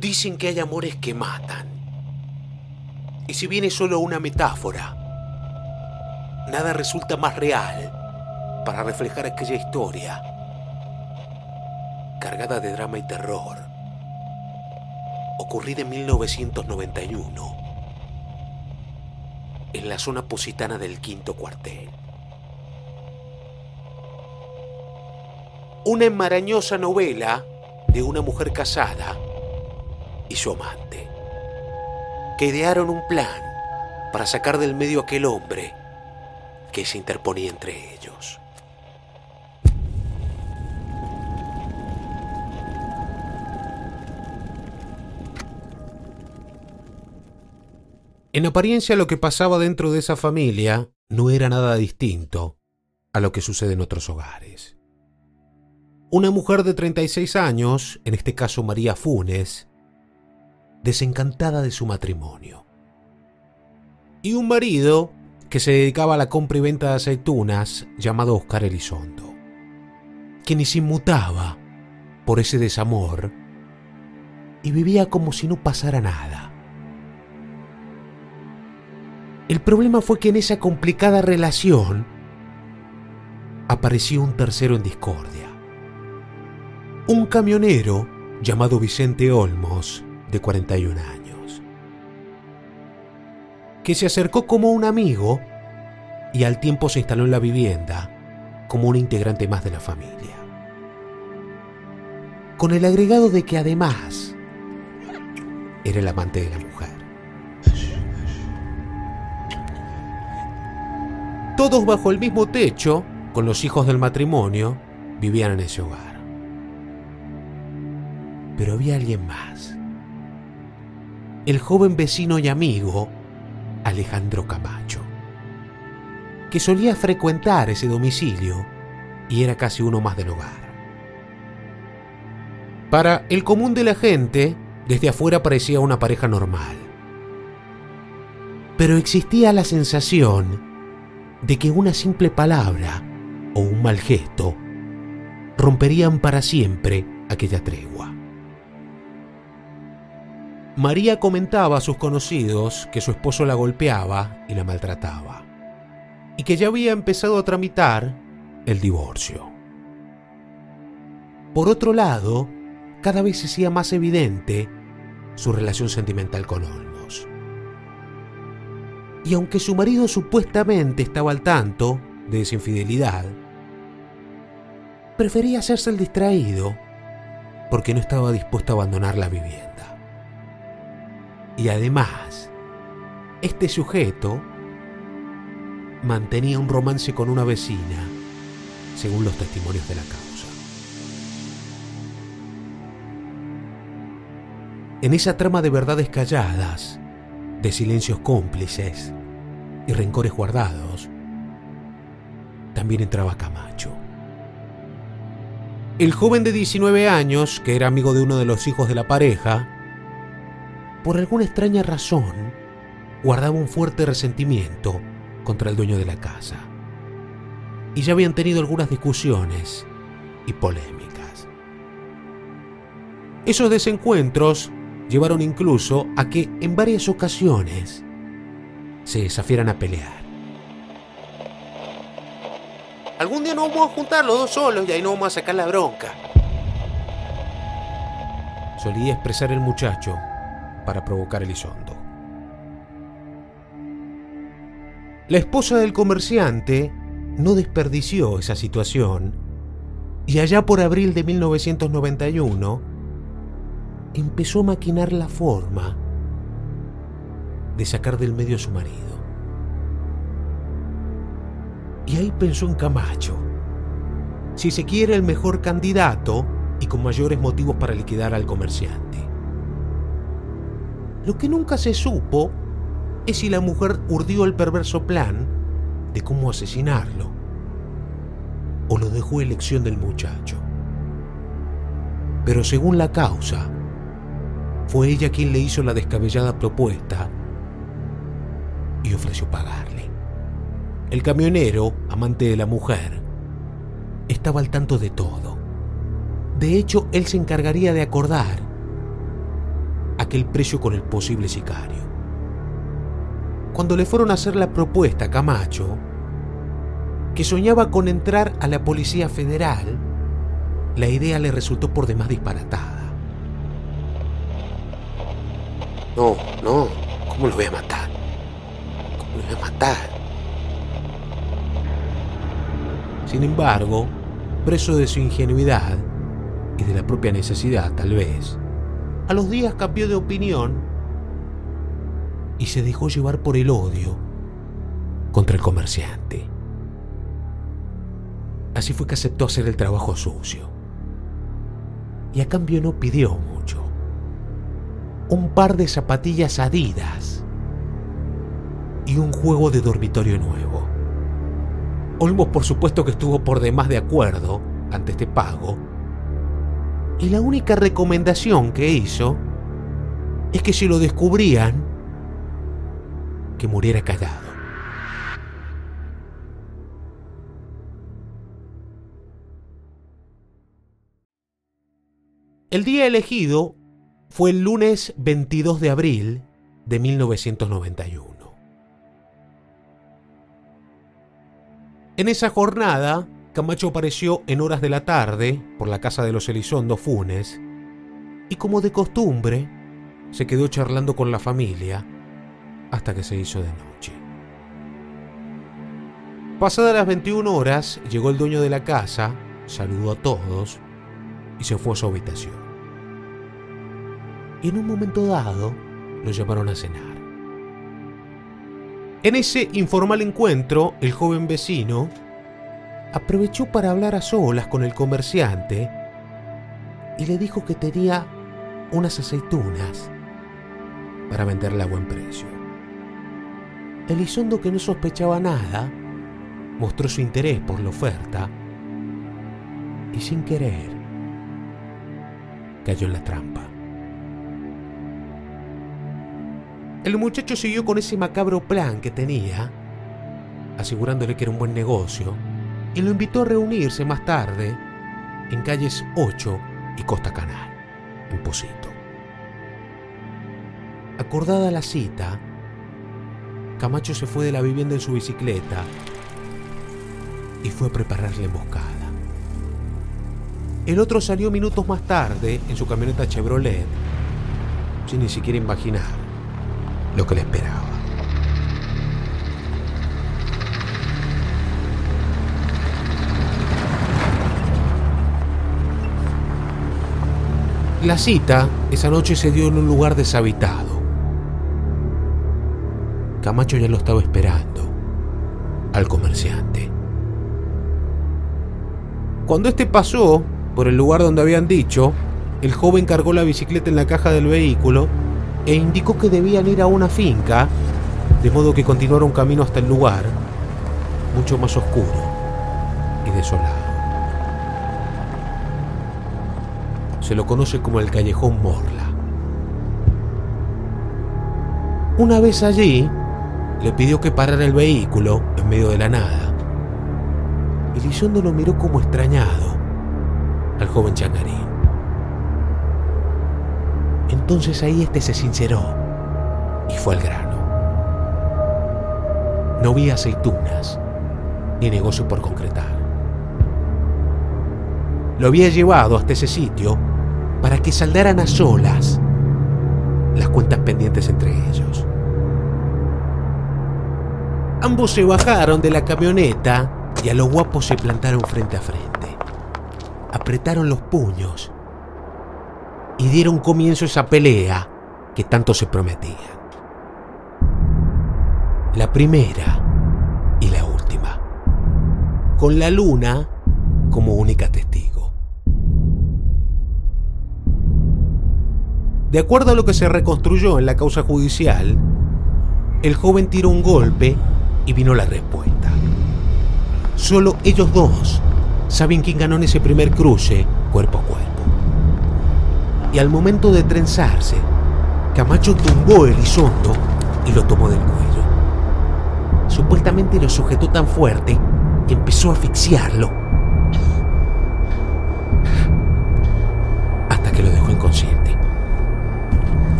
Dicen que hay amores que matan. Y si bien es solo una metáfora, nada resulta más real para reflejar aquella historia cargada de drama y terror, ocurrida en 1991 en la zona positana del quinto cuartel. Una enmarañosa novela de una mujer casada y su amante, que idearon un plan para sacar del medio aquel hombre que se interponía entre ellos. En apariencia lo que pasaba dentro de esa familia no era nada distinto a lo que sucede en otros hogares. Una mujer de 36 años, en este caso María Funes, desencantada de su matrimonio. Y un marido que se dedicaba a la compra y venta de aceitunas llamado Oscar Elizondo, quien se inmutaba por ese desamor y vivía como si no pasara nada. El problema fue que en esa complicada relación apareció un tercero en discordia. Un camionero llamado Vicente Olmos, de 41 años, que se acercó como un amigo y al tiempo se instaló en la vivienda como un integrante más de la familia. Con el agregado de que además era el amante de la mujer. Todos bajo el mismo techo, con los hijos del matrimonio, vivían en ese hogar. Pero había alguien más el joven vecino y amigo Alejandro Camacho, que solía frecuentar ese domicilio y era casi uno más del hogar. Para el común de la gente, desde afuera parecía una pareja normal. Pero existía la sensación de que una simple palabra o un mal gesto romperían para siempre aquella tregua. María comentaba a sus conocidos que su esposo la golpeaba y la maltrataba, y que ya había empezado a tramitar el divorcio. Por otro lado, cada vez se hacía más evidente su relación sentimental con Olmos. Y aunque su marido supuestamente estaba al tanto de esa infidelidad, prefería hacerse el distraído porque no estaba dispuesto a abandonar la vivienda. Y además, este sujeto mantenía un romance con una vecina, según los testimonios de la causa. En esa trama de verdades calladas, de silencios cómplices y rencores guardados, también entraba Camacho. El joven de 19 años, que era amigo de uno de los hijos de la pareja, por alguna extraña razón, guardaba un fuerte resentimiento contra el dueño de la casa. Y ya habían tenido algunas discusiones y polémicas. Esos desencuentros llevaron incluso a que en varias ocasiones se desafiaran a pelear. Algún día nos vamos a juntar los dos solos y ahí no vamos a sacar la bronca. Solía expresar el muchacho para provocar el isondo. La esposa del comerciante no desperdició esa situación y allá por abril de 1991 empezó a maquinar la forma de sacar del medio a su marido. Y ahí pensó en Camacho, si se quiere el mejor candidato y con mayores motivos para liquidar al comerciante. Lo que nunca se supo es si la mujer urdió el perverso plan de cómo asesinarlo o lo dejó elección del muchacho. Pero según la causa, fue ella quien le hizo la descabellada propuesta y ofreció pagarle. El camionero, amante de la mujer, estaba al tanto de todo. De hecho, él se encargaría de acordar aquel precio con el posible sicario. Cuando le fueron a hacer la propuesta a Camacho, que soñaba con entrar a la Policía Federal, la idea le resultó por demás disparatada. No, no, ¿cómo lo voy a matar? ¿Cómo lo voy a matar? Sin embargo, preso de su ingenuidad y de la propia necesidad tal vez, a los días cambió de opinión y se dejó llevar por el odio contra el comerciante. Así fue que aceptó hacer el trabajo sucio. Y a cambio no pidió mucho. Un par de zapatillas adidas y un juego de dormitorio nuevo. Olmos por supuesto que estuvo por demás de acuerdo ante este pago. Y la única recomendación que hizo es que si lo descubrían, que muriera cagado. El día elegido fue el lunes 22 de abril de 1991. En esa jornada, Camacho apareció en horas de la tarde por la casa de los Elizondo Funes y como de costumbre, se quedó charlando con la familia hasta que se hizo de noche. Pasadas las 21 horas, llegó el dueño de la casa, saludó a todos y se fue a su habitación. Y en un momento dado, lo llamaron a cenar. En ese informal encuentro, el joven vecino aprovechó para hablar a solas con el comerciante y le dijo que tenía unas aceitunas para venderle a buen precio. Elizondo, que no sospechaba nada, mostró su interés por la oferta y sin querer cayó en la trampa. El muchacho siguió con ese macabro plan que tenía, asegurándole que era un buen negocio, y lo invitó a reunirse más tarde en calles 8 y Costa Canal, en Posito. Acordada la cita, Camacho se fue de la vivienda en su bicicleta y fue a prepararle emboscada. El otro salió minutos más tarde en su camioneta Chevrolet, sin ni siquiera imaginar lo que le esperaba. La cita esa noche se dio en un lugar deshabitado. Camacho ya lo estaba esperando al comerciante. Cuando este pasó por el lugar donde habían dicho, el joven cargó la bicicleta en la caja del vehículo e indicó que debían ir a una finca, de modo que continuaron camino hasta el lugar, mucho más oscuro y desolado. Se lo conoce como el callejón Morla. Una vez allí, le pidió que parara el vehículo en medio de la nada. Elizondo lo miró como extrañado al joven changarín. Entonces ahí este se sinceró y fue al grano. No vi aceitunas ni negocio por concretar. Lo había llevado hasta ese sitio para que saldaran a solas las cuentas pendientes entre ellos. Ambos se bajaron de la camioneta y a los guapos se plantaron frente a frente. Apretaron los puños y dieron comienzo a esa pelea que tanto se prometían. La primera y la última, con la luna como única testigo. De acuerdo a lo que se reconstruyó en la causa judicial, el joven tiró un golpe y vino la respuesta. Solo ellos dos saben quién ganó en ese primer cruce cuerpo a cuerpo y al momento de trenzarse, Camacho tumbó el Elizondo y lo tomó del cuello. Supuestamente lo sujetó tan fuerte que empezó a asfixiarlo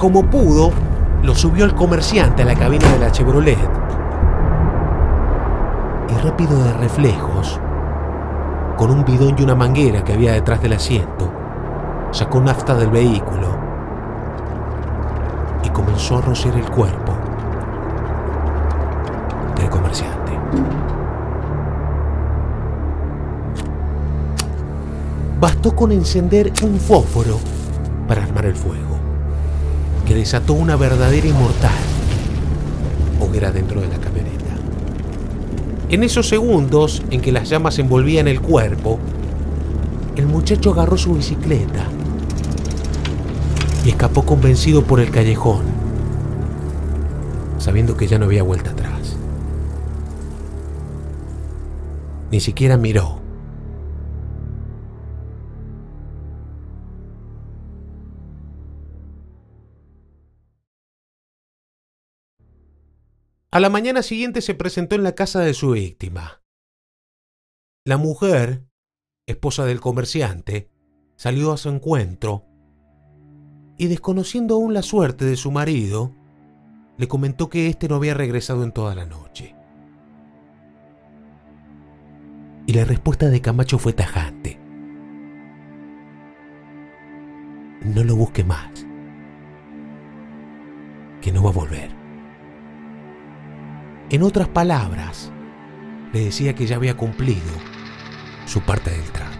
Como pudo, lo subió el comerciante a la cabina de la Chevrolet. Y rápido de reflejos, con un bidón y una manguera que había detrás del asiento, sacó nafta del vehículo y comenzó a rociar el cuerpo del comerciante. Bastó con encender un fósforo para armar el fuego, desató una verdadera inmortal hoguera dentro de la camioneta. En esos segundos en que las llamas envolvían el cuerpo, el muchacho agarró su bicicleta y escapó convencido por el callejón, sabiendo que ya no había vuelta atrás. Ni siquiera miró. A la mañana siguiente se presentó en la casa de su víctima. La mujer, esposa del comerciante, salió a su encuentro y desconociendo aún la suerte de su marido, le comentó que éste no había regresado en toda la noche. Y la respuesta de Camacho fue tajante. No lo busque más, que no va a volver. En otras palabras, le decía que ya había cumplido su parte del trato.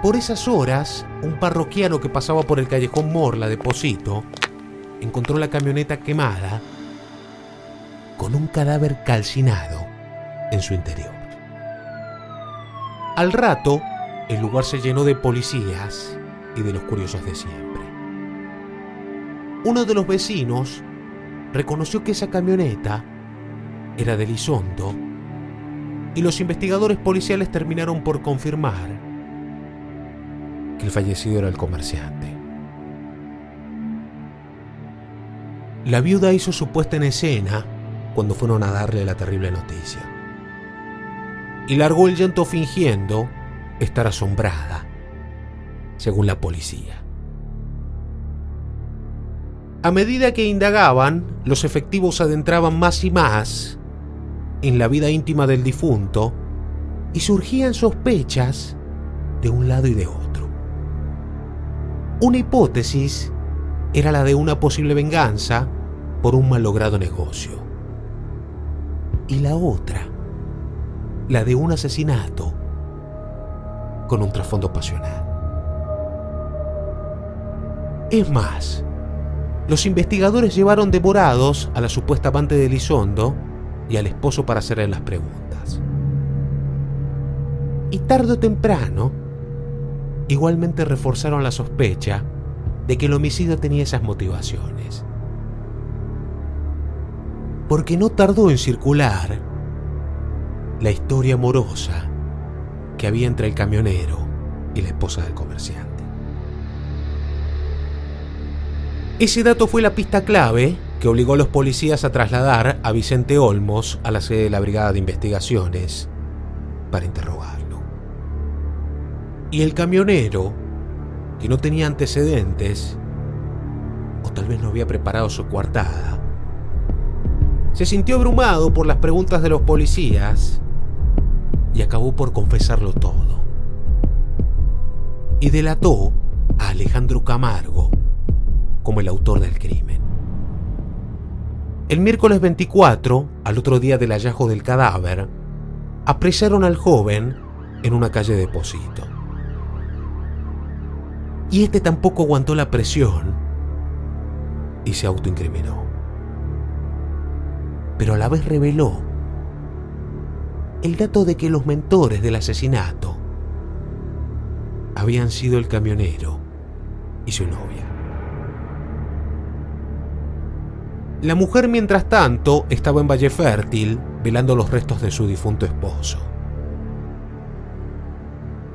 Por esas horas, un parroquiano que pasaba por el callejón Morla de Posito encontró la camioneta quemada con un cadáver calcinado en su interior. Al rato, el lugar se llenó de policías y de los curiosos de siempre. Uno de los vecinos reconoció que esa camioneta era de Lizondo y los investigadores policiales terminaron por confirmar que el fallecido era el comerciante. La viuda hizo su puesta en escena cuando fueron a darle la terrible noticia. Y largó el llanto fingiendo estar asombrada, según la policía. A medida que indagaban, los efectivos adentraban más y más en la vida íntima del difunto y surgían sospechas de un lado y de otro. Una hipótesis era la de una posible venganza por un malogrado negocio. Y la otra, la de un asesinato con un trasfondo pasional. Es más, los investigadores llevaron devorados a la supuesta amante de Lizondo y al esposo para hacerle las preguntas. Y tarde o temprano, igualmente reforzaron la sospecha de que el homicidio tenía esas motivaciones. Porque no tardó en circular la historia amorosa que había entre el camionero y la esposa del comerciante. Ese dato fue la pista clave que obligó a los policías a trasladar a Vicente Olmos a la sede de la Brigada de Investigaciones para interrogar. Y el camionero, que no tenía antecedentes, o tal vez no había preparado su coartada, se sintió abrumado por las preguntas de los policías y acabó por confesarlo todo. Y delató a Alejandro Camargo como el autor del crimen. El miércoles 24, al otro día del hallazgo del cadáver, apresaron al joven en una calle de Posito y este tampoco aguantó la presión y se autoincriminó. Pero a la vez reveló el dato de que los mentores del asesinato habían sido el camionero y su novia. La mujer, mientras tanto, estaba en Valle Fértil velando los restos de su difunto esposo.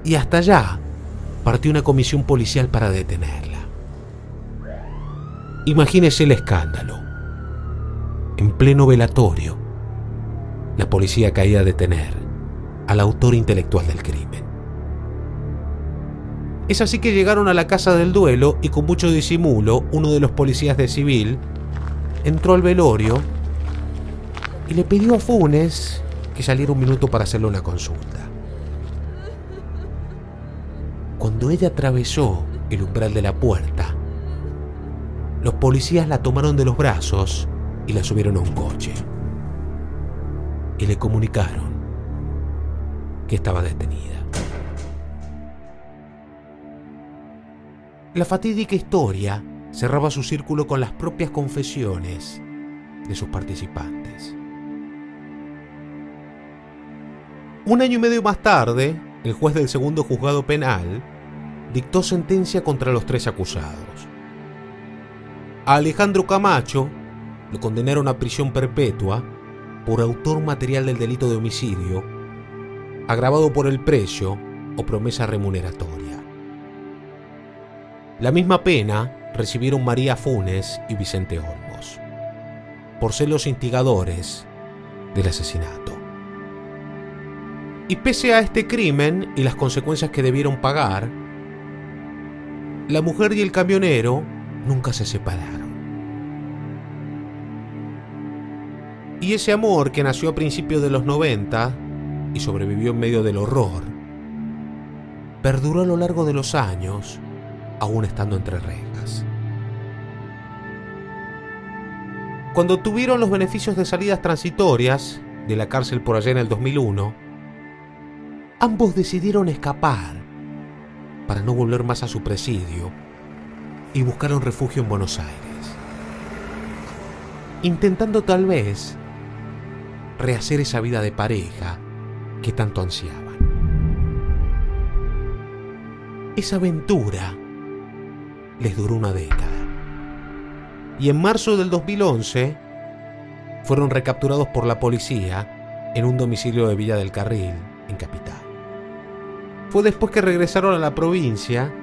Y hasta allá partió una comisión policial para detenerla. Imagínese el escándalo. En pleno velatorio, la policía caía a detener al autor intelectual del crimen. Es así que llegaron a la casa del duelo y con mucho disimulo uno de los policías de civil entró al velorio y le pidió a Funes que saliera un minuto para hacerle una consulta. Cuando ella atravesó el umbral de la puerta, los policías la tomaron de los brazos y la subieron a un coche. Y le comunicaron que estaba detenida. La fatídica historia cerraba su círculo con las propias confesiones de sus participantes. Un año y medio más tarde, el juez del segundo juzgado penal dictó sentencia contra los tres acusados. A Alejandro Camacho lo condenaron a prisión perpetua por autor material del delito de homicidio, agravado por el precio o promesa remuneratoria. La misma pena recibieron María Funes y Vicente Olmos, por ser los instigadores del asesinato. Y pese a este crimen y las consecuencias que debieron pagar, la mujer y el camionero nunca se separaron. Y ese amor que nació a principios de los 90 y sobrevivió en medio del horror, perduró a lo largo de los años, aún estando entre rejas. Cuando tuvieron los beneficios de salidas transitorias de la cárcel por allá en el 2001, ambos decidieron escapar para no volver más a su presidio y buscaron refugio en Buenos Aires, intentando tal vez rehacer esa vida de pareja que tanto ansiaban. Esa aventura les duró una década. Y en marzo del 2011 fueron recapturados por la policía en un domicilio de Villa del Carril, en Capital. Fue después que regresaron a la provincia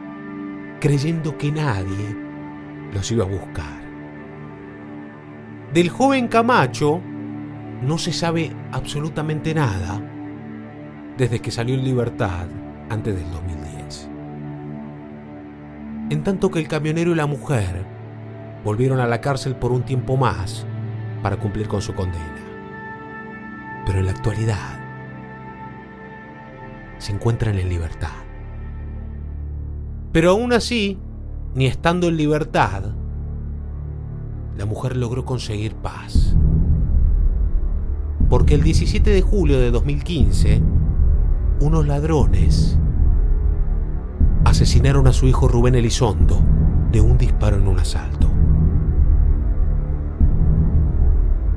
creyendo que nadie los iba a buscar. Del joven Camacho no se sabe absolutamente nada desde que salió en libertad antes del 2010. En tanto que el camionero y la mujer volvieron a la cárcel por un tiempo más para cumplir con su condena. Pero en la actualidad, se encuentran en libertad. Pero aún así, ni estando en libertad, la mujer logró conseguir paz. Porque el 17 de julio de 2015, unos ladrones asesinaron a su hijo Rubén Elizondo de un disparo en un asalto.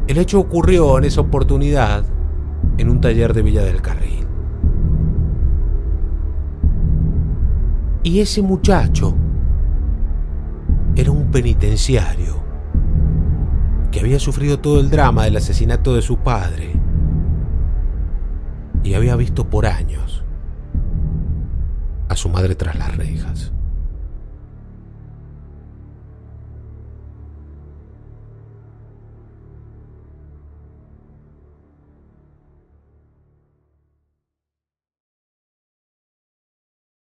El hecho ocurrió en esa oportunidad en un taller de Villa del Carril. Y ese muchacho era un penitenciario que había sufrido todo el drama del asesinato de su padre y había visto por años su madre tras las rejas.